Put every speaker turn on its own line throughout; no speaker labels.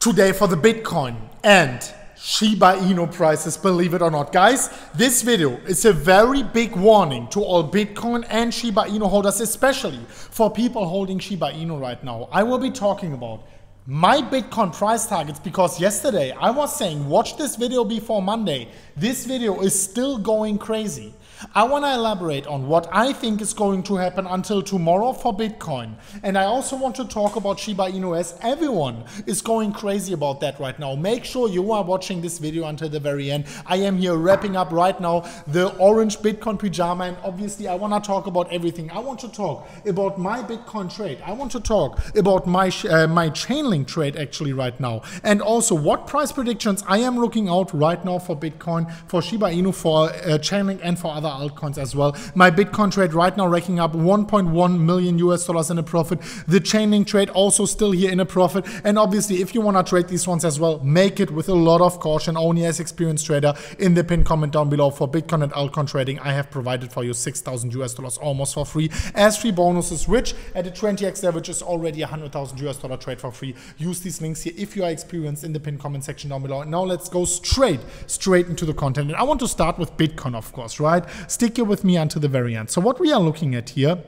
today for the Bitcoin and Shiba Inu prices, believe it or not. Guys, this video is a very big warning to all Bitcoin and Shiba Inu holders, especially for people holding Shiba Inu right now. I will be talking about my Bitcoin price targets because yesterday I was saying watch this video before Monday. This video is still going crazy. I want to elaborate on what I think is going to happen until tomorrow for Bitcoin. And I also want to talk about Shiba Inu as everyone is going crazy about that right now. Make sure you are watching this video until the very end. I am here wrapping up right now the orange Bitcoin pajama and obviously I want to talk about everything. I want to talk about my Bitcoin trade. I want to talk about my uh, my Chainlink trade actually right now. And also what price predictions I am looking out right now for Bitcoin, for Shiba Inu, for uh, Chainlink and for other altcoins as well. My Bitcoin trade right now racking up 1.1 million US dollars in a profit. The Chainlink trade also still here in a profit. And obviously, if you want to trade these ones as well, make it with a lot of caution. Only as experienced trader in the pin comment down below for Bitcoin and altcoin trading. I have provided for you 6,000 US dollars almost for free as free bonuses, which at a 20x leverage is already 100,000 US dollar trade for free. Use these links here if you are experienced in the pin comment section down below. Now let's go straight, straight into the content. And I want to start with Bitcoin, of course, right? Stick here with me until the very end. So what we are looking at here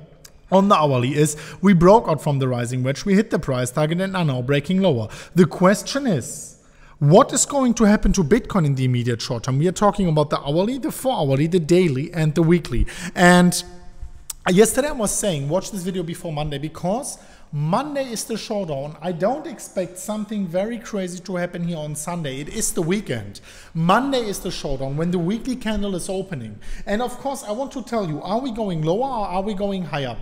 on the hourly is we broke out from the rising wedge, we hit the price target and are now breaking lower. The question is, what is going to happen to Bitcoin in the immediate short term? We are talking about the hourly, the four hourly, the daily, and the weekly. And yesterday I was saying, watch this video before Monday because Monday is the showdown. I don't expect something very crazy to happen here on Sunday. It is the weekend. Monday is the showdown when the weekly candle is opening. And of course, I want to tell you, are we going lower or are we going higher?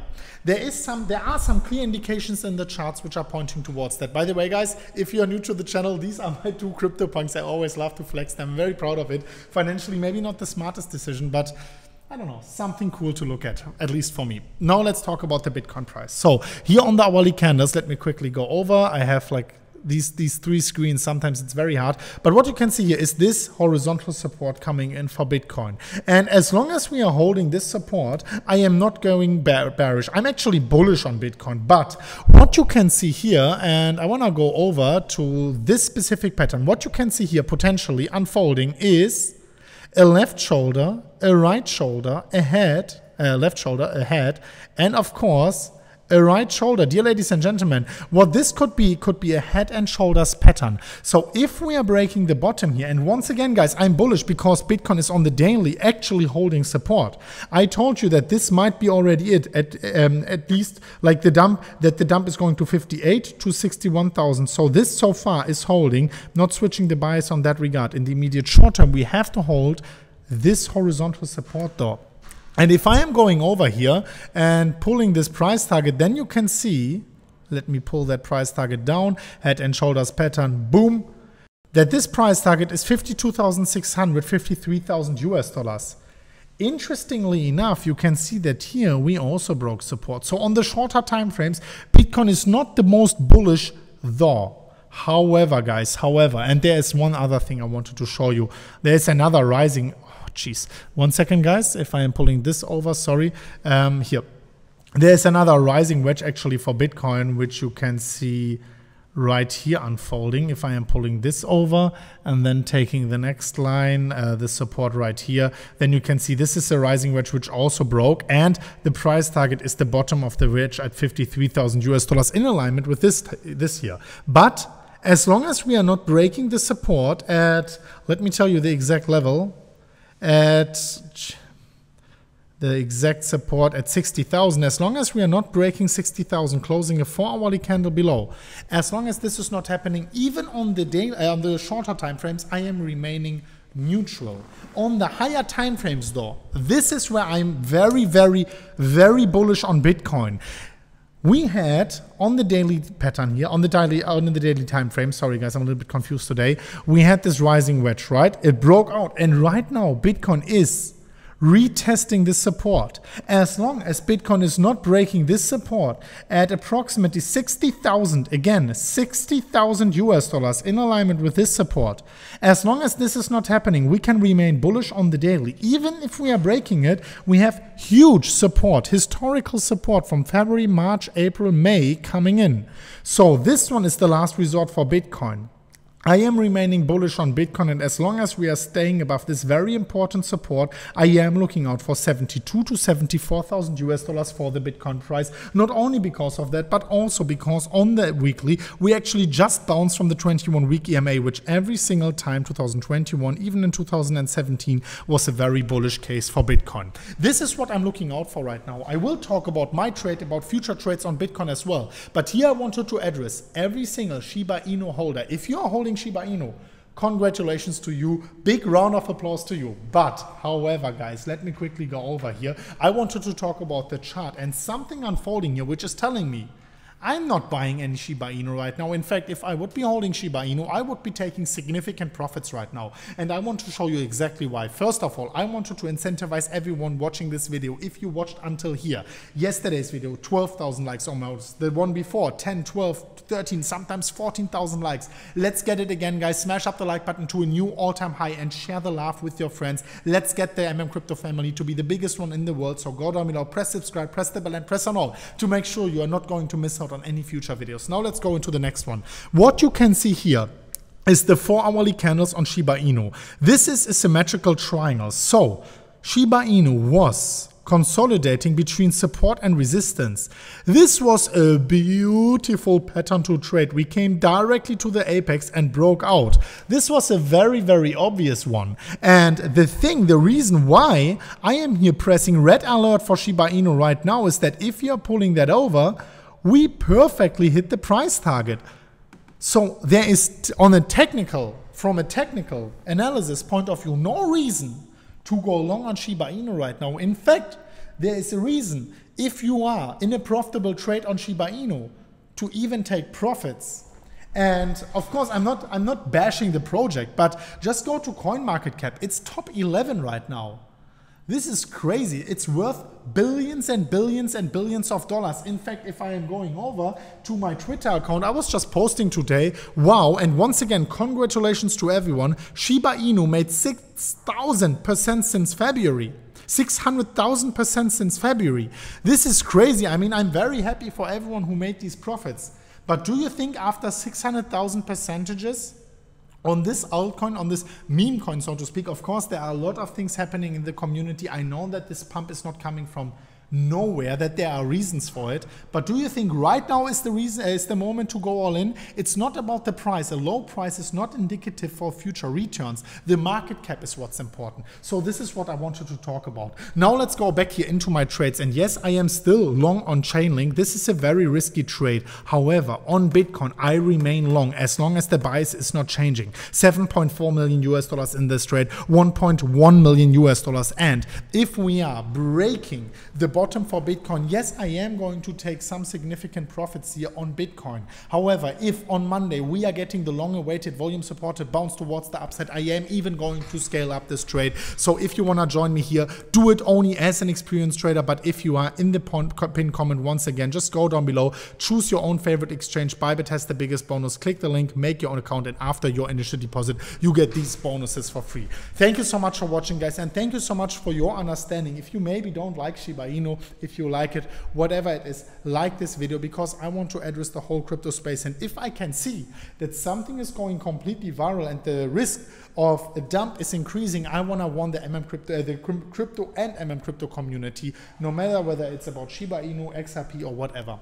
There is some there are some clear indications in the charts which are pointing towards that. By the way, guys, if you are new to the channel, these are my two crypto punks. I always love to flex them. I'm very proud of it. Financially, maybe not the smartest decision, but I don't know, something cool to look at, at least for me. Now let's talk about the Bitcoin price. So here on the hourly candles, let me quickly go over. I have like these these three screens sometimes it's very hard but what you can see here is this horizontal support coming in for bitcoin and as long as we are holding this support i am not going bear bearish i'm actually bullish on bitcoin but what you can see here and i want to go over to this specific pattern what you can see here potentially unfolding is a left shoulder, a right shoulder, a head, a left shoulder, a head, and of course, a right shoulder. Dear ladies and gentlemen, what this could be, could be a head and shoulders pattern. So if we are breaking the bottom here, and once again, guys, I'm bullish because Bitcoin is on the daily actually holding support. I told you that this might be already it, at, um, at least like the dump, that the dump is going to 58 to 61,000. So this so far is holding, not switching the bias on that regard. In the immediate short term, we have to hold this horizontal support though. And if I am going over here and pulling this price target, then you can see, let me pull that price target down, head and shoulders pattern, boom, that this price target is 52,600, 53,000 US dollars. Interestingly enough, you can see that here we also broke support. So on the shorter time frames, Bitcoin is not the most bullish though. However, guys, however, and there is one other thing I wanted to show you. There is another rising jeez. One second, guys. If I am pulling this over, sorry. Um, here. There's another rising wedge actually for Bitcoin, which you can see right here unfolding. If I am pulling this over and then taking the next line, uh, the support right here, then you can see this is a rising wedge which also broke and the price target is the bottom of the wedge at 53,000 US dollars in alignment with this, this year. But as long as we are not breaking the support at, let me tell you the exact level, at the exact support at 60,000 as long as we are not breaking 60,000 closing a 4 hourly candle below. As long as this is not happening even on the day uh, on the shorter time frames I am remaining neutral. On the higher time frames though this is where I'm very very very bullish on Bitcoin we had on the daily pattern here, on the daily on the daily time frame. Sorry guys, I'm a little bit confused today. We had this rising wedge, right? It broke out, and right now Bitcoin is retesting this support. As long as Bitcoin is not breaking this support at approximately 60,000, again, 60,000 US dollars in alignment with this support, as long as this is not happening, we can remain bullish on the daily. Even if we are breaking it, we have huge support, historical support from February, March, April, May coming in. So this one is the last resort for Bitcoin. I am remaining bullish on Bitcoin, and as long as we are staying above this very important support, I am looking out for 72 to 74,000 US dollars for the Bitcoin price. Not only because of that, but also because on the weekly we actually just bounced from the 21 week EMA, which every single time 2021, even in 2017, was a very bullish case for Bitcoin. This is what I'm looking out for right now. I will talk about my trade, about future trades on Bitcoin as well. But here I wanted to address every single Shiba Inu holder. If you are holding Shiba Inu. Congratulations to you. Big round of applause to you. But, however, guys, let me quickly go over here. I wanted to talk about the chart and something unfolding here, which is telling me I'm not buying any Shiba Inu right now. In fact, if I would be holding Shiba Inu, I would be taking significant profits right now. And I want to show you exactly why. First of all, I wanted to incentivize everyone watching this video. If you watched until here, yesterday's video, 12,000 likes almost. The one before, 10, 12, 13, sometimes 14,000 likes. Let's get it again, guys. Smash up the like button to a new all-time high and share the love with your friends. Let's get the MM Crypto family to be the biggest one in the world. So go down below, press subscribe, press the bell and press on all to make sure you are not going to miss out on any future videos. Now let's go into the next one. What you can see here is the four hourly candles on Shiba Inu. This is a symmetrical triangle. So Shiba Inu was consolidating between support and resistance. This was a beautiful pattern to trade. We came directly to the apex and broke out. This was a very, very obvious one. And the thing, the reason why I am here pressing red alert for Shiba Inu right now is that if you're pulling that over, we perfectly hit the price target. So there is, on a technical, from a technical analysis point of view, no reason to go long on Shiba Inu right now. In fact, there is a reason if you are in a profitable trade on Shiba Inu to even take profits. And of course, I'm not I'm not bashing the project, but just go to CoinMarketCap. It's top 11 right now. This is crazy. It's worth billions and billions and billions of dollars. In fact, if I am going over to my Twitter account, I was just posting today, wow, and once again, congratulations to everyone. Shiba Inu made 6,000% since February. 600,000% since February. This is crazy. I mean, I'm very happy for everyone who made these profits. But do you think after 600,000 percentages, on this altcoin, on this meme coin, so to speak, of course, there are a lot of things happening in the community. I know that this pump is not coming from nowhere that there are reasons for it. But do you think right now is the reason is the moment to go all in? It's not about the price. A low price is not indicative for future returns. The market cap is what's important. So this is what I wanted to talk about. Now let's go back here into my trades. And yes, I am still long on Chainlink. This is a very risky trade. However, on Bitcoin, I remain long as long as the bias is not changing. 7.4 million US dollars in this trade, 1.1 million US dollars. And if we are breaking the bottom for Bitcoin, yes, I am going to take some significant profits here on Bitcoin. However, if on Monday we are getting the long awaited volume supported bounce towards the upside, I am even going to scale up this trade. So if you want to join me here, do it only as an experienced trader. But if you are in the pin comment once again, just go down below, choose your own favorite exchange. Bybit has the biggest bonus. Click the link, make your own account, and after your initial deposit, you get these bonuses for free. Thank you so much for watching, guys, and thank you so much for your understanding. If you maybe don't like Shiba Inu, know if you like it, whatever it is, like this video because I want to address the whole crypto space. And if I can see that something is going completely viral and the risk of a dump is increasing, I want to warn the MM crypto, uh, the crypto and MM crypto community, no matter whether it's about Shiba Inu, XRP, or whatever.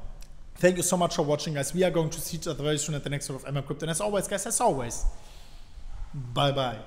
Thank you so much for watching, guys. We are going to see each other very soon at the next one of MM Crypto. And as always, guys, as always, bye bye.